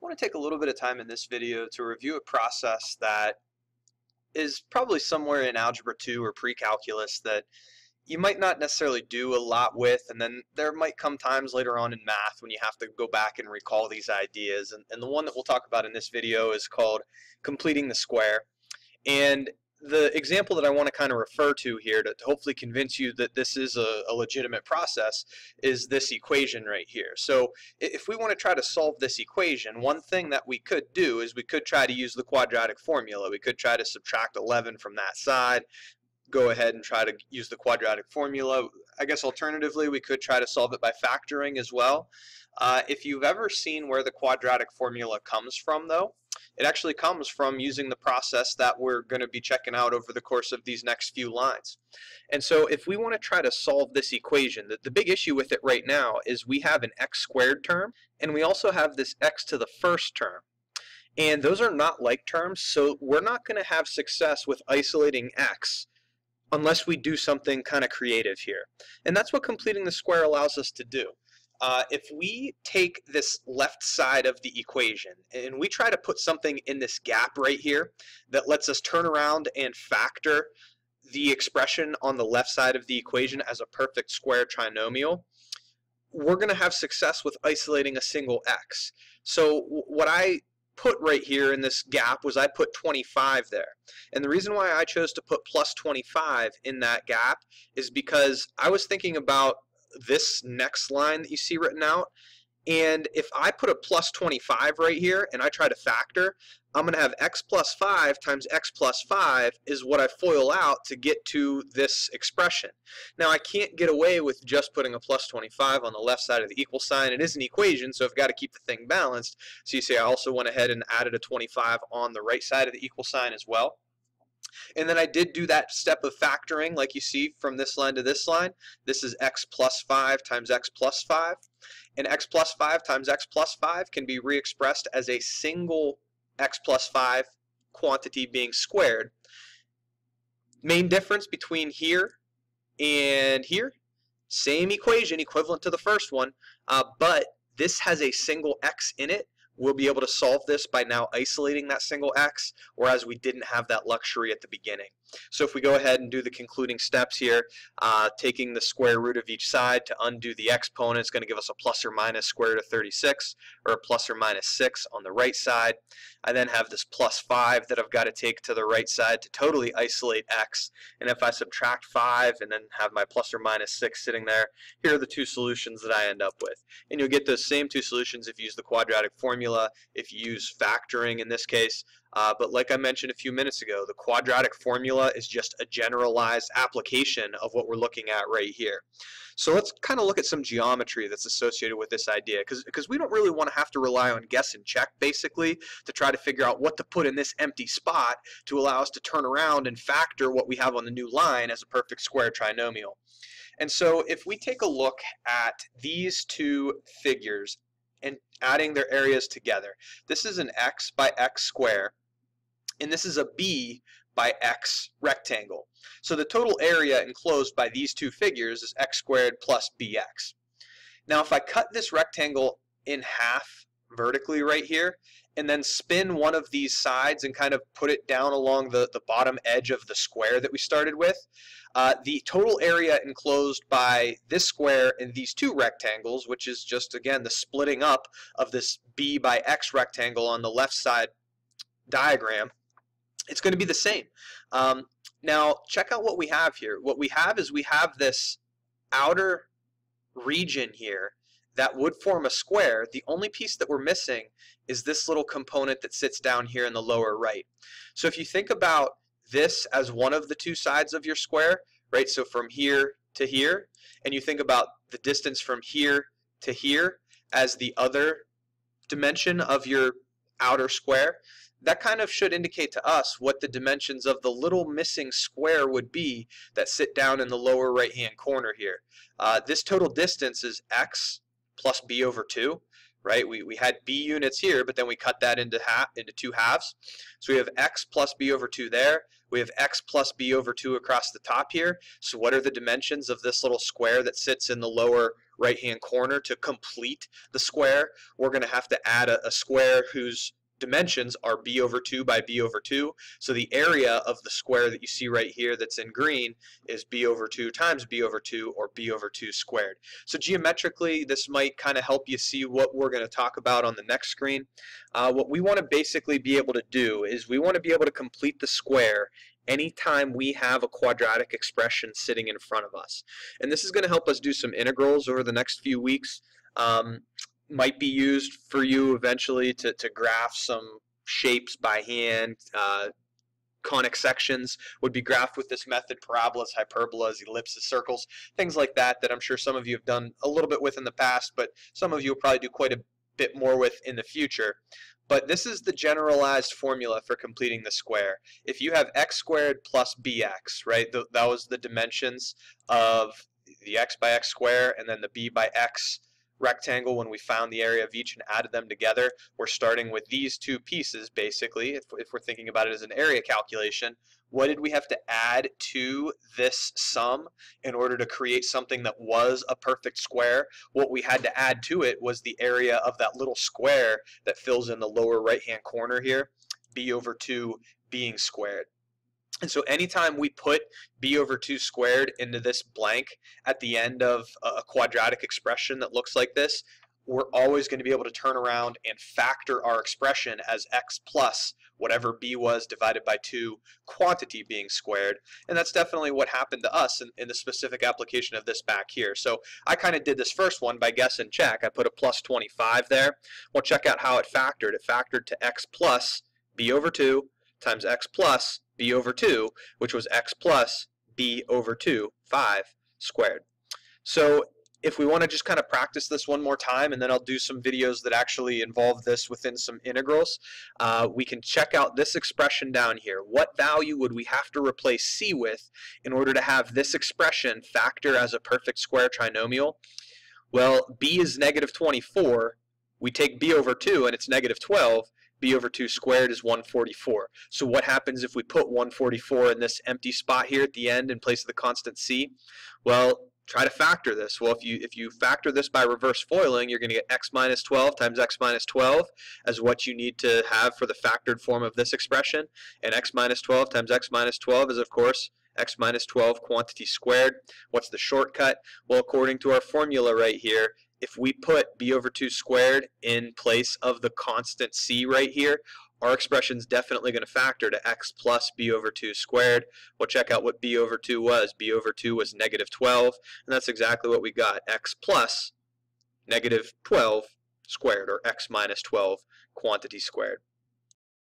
I want to take a little bit of time in this video to review a process that is probably somewhere in Algebra 2 or pre-calculus that you might not necessarily do a lot with, and then there might come times later on in math when you have to go back and recall these ideas. And, and the one that we'll talk about in this video is called completing the square. And the example that I want to kind of refer to here to, hopefully convince you that this is a, a, legitimate process is this equation right here. So if we want to try to solve this equation, one thing that we could do is we could try to use the quadratic formula. We could try to subtract 11 from that side, go ahead and try to use the quadratic formula. I guess alternatively we could try to solve it by factoring as well. Uh, if you've ever seen where the quadratic formula comes from though, it actually comes from using the process that we're going to be checking out over the course of these next few lines. And so if we want to try to solve this equation, the, the big issue with it right now is we have an x squared term and we also have this x to the first term. And those are not like terms, so we're not going to have success with isolating x unless we do something kind of creative here. And that's what completing the square allows us to do. Uh, if we take this left side of the equation and we try to put something in this gap right here that lets us turn around and factor the expression on the left side of the equation as a perfect square trinomial, we're going to have success with isolating a single x. So what I put right here in this gap was I put 25 there. And the reason why I chose to put plus 25 in that gap is because I was thinking about this next line that you see written out. And if I put a plus 25 right here and I try to factor, I'm going to have x plus 5 times x plus 5 is what I FOIL out to get to this expression. Now I can't get away with just putting a plus 25 on the left side of the equal sign. It is an equation, so I've got to keep the thing balanced. So you see I also went ahead and added a 25 on the right side of the equal sign as well. And then I did do that step of factoring like you see from this line to this line. This is x plus 5 times x plus 5. And x plus 5 times x plus 5 can be re-expressed as a single x plus 5 quantity being squared. Main difference between here and here, same equation equivalent to the first one, uh, but this has a single x in it we'll be able to solve this by now isolating that single x, whereas we didn't have that luxury at the beginning. So if we go ahead and do the concluding steps here, uh, taking the square root of each side to undo the exponent is going to give us a plus or minus square root of 36, or a plus or minus 6 on the right side. I then have this plus 5 that I've got to take to the right side to totally isolate x. And if I subtract 5 and then have my plus or minus 6 sitting there, here are the two solutions that I end up with. And you'll get those same two solutions if you use the quadratic formula, if you use factoring in this case, uh, but like I mentioned a few minutes ago, the quadratic formula is just a generalized application of what we're looking at right here. So let's kind of look at some geometry that's associated with this idea because we don't really want to have to rely on guess and check basically to try to figure out what to put in this empty spot to allow us to turn around and factor what we have on the new line as a perfect square trinomial. And so if we take a look at these two figures and adding their areas together, this is an x by x square and this is a b by x rectangle. So the total area enclosed by these two figures is x squared plus bx. Now if I cut this rectangle in half vertically right here and then spin one of these sides and kind of put it down along the, the bottom edge of the square that we started with, uh, the total area enclosed by this square and these two rectangles, which is just, again, the splitting up of this b by x rectangle on the left side diagram, it's going to be the same. Um, now, check out what we have here. What we have is we have this outer region here that would form a square. The only piece that we're missing is this little component that sits down here in the lower right. So if you think about this as one of the two sides of your square, right, so from here to here, and you think about the distance from here to here as the other dimension of your outer square, that kind of should indicate to us what the dimensions of the little missing square would be that sit down in the lower right hand corner here. Uh, this total distance is x plus b over 2 right? We, we had b units here, but then we cut that into half into two halves. So we have x plus b over 2 there. We have x plus b over 2 across the top here. So what are the dimensions of this little square that sits in the lower right hand corner to complete the square. We're going to have to add a, a square whose dimensions are b over 2 by b over 2. So the area of the square that you see right here that's in green is b over 2 times b over 2 or b over 2 squared. So geometrically this might kind of help you see what we're going to talk about on the next screen. Uh, what we want to basically be able to do is we want to be able to complete the square anytime we have a quadratic expression sitting in front of us. And this is going to help us do some integrals over the next few weeks. Um, might be used for you eventually to, to graph some shapes by hand. Uh, conic sections would be graphed with this method, parabolas, hyperbolas, ellipses, circles, things like that that I'm sure some of you have done a little bit with in the past, but some of you will probably do quite a bit more with in the future. But this is the generalized formula for completing the square. If you have x squared plus bx, right, th that was the dimensions of the x by x square and then the b by x rectangle when we found the area of each and added them together. We're starting with these two pieces basically, if, if we're thinking about it as an area calculation. What did we have to add to this sum in order to create something that was a perfect square? What we had to add to it was the area of that little square that fills in the lower right hand corner here, b over 2 being squared. And so anytime we put b over 2 squared into this blank at the end of a quadratic expression that looks like this, we're always going to be able to turn around and factor our expression as x plus whatever b was divided by 2 quantity being squared. And that's definitely what happened to us in, in the specific application of this back here. So I kind of did this first one by guess and check. I put a plus 25 there. Well, check out how it factored. It factored to x plus b over 2 times x plus b over 2, which was x plus b over 2, 5 squared. So if we want to just kind of practice this one more time, and then I'll do some videos that actually involve this within some integrals, uh, we can check out this expression down here. What value would we have to replace c with in order to have this expression factor as a perfect square trinomial? Well, b is negative 24. We take b over 2, and it's negative 12 b over 2 squared is 144. So what happens if we put 144 in this empty spot here at the end in place of the constant c? Well, try to factor this. Well, if you if you factor this by reverse FOILing, you're going to get x minus 12 times x minus 12 as what you need to have for the factored form of this expression. And x minus 12 times x minus 12 is, of course, x minus 12 quantity squared. What's the shortcut? Well, according to our formula right here, if we put b over 2 squared in place of the constant c right here, our expression is definitely going to factor to x plus b over 2 squared. We'll check out what b over 2 was. b over 2 was negative 12, and that's exactly what we got, x plus negative 12 squared, or x minus 12 quantity squared.